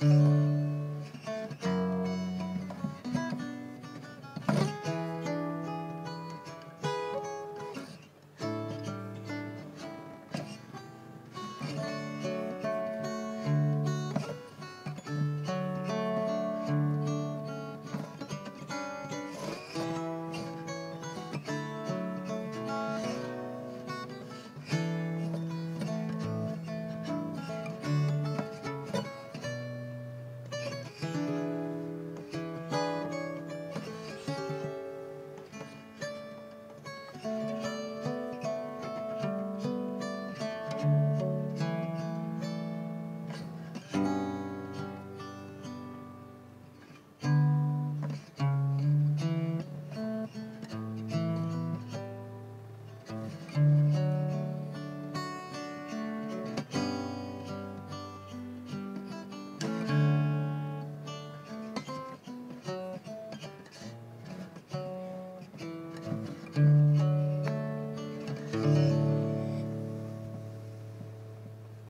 Mm-hmm.